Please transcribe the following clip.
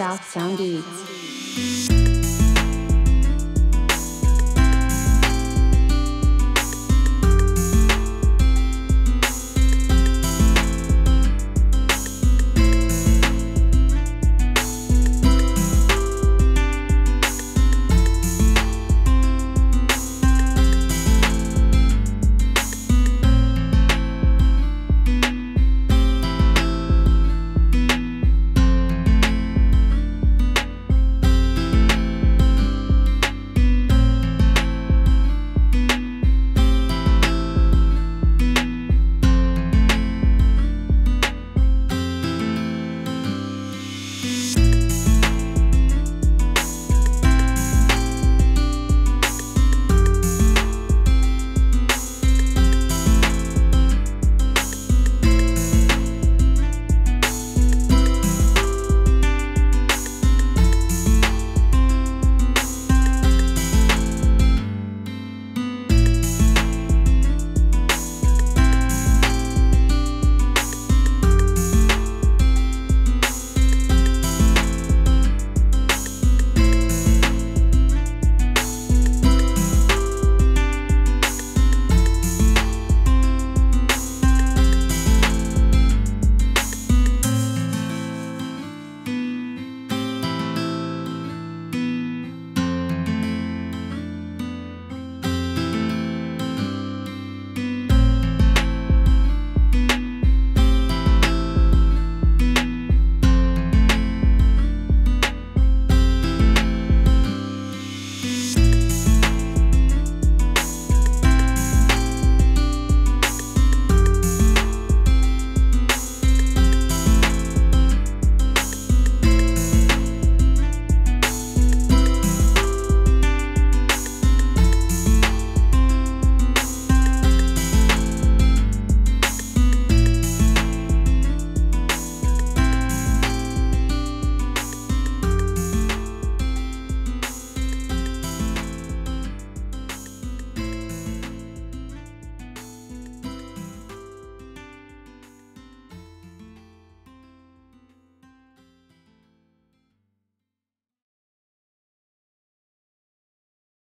South Sound Eats.